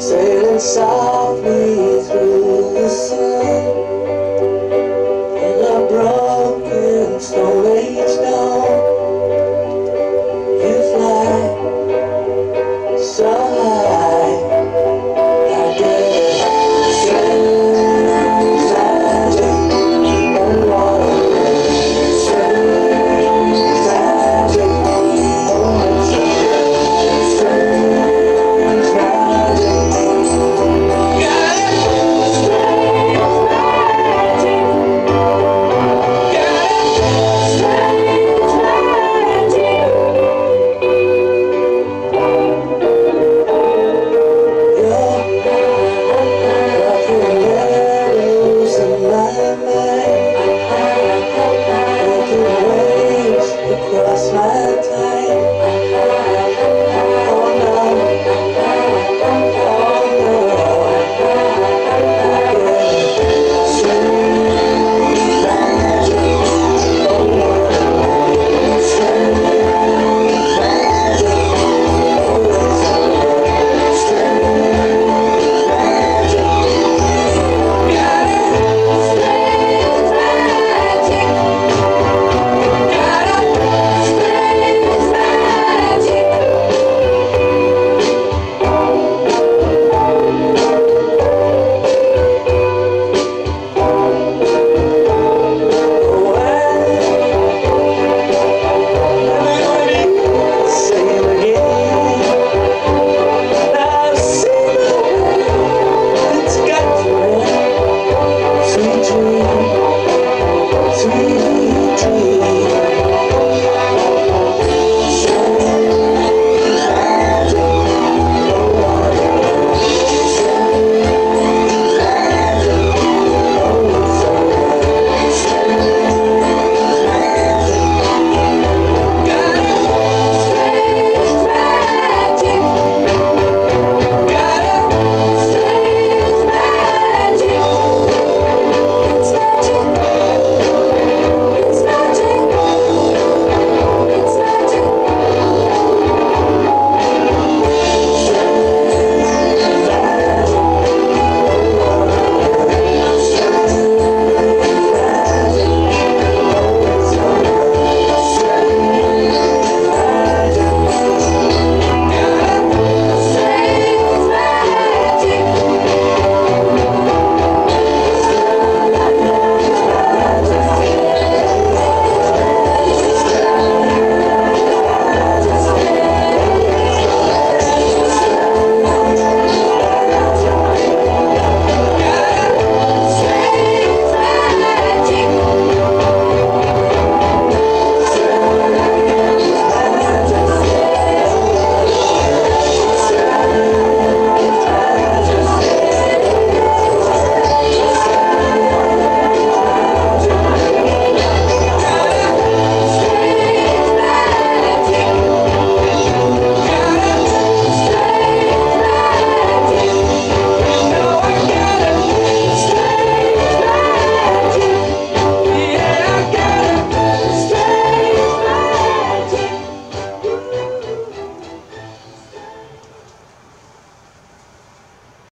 Sailing softly through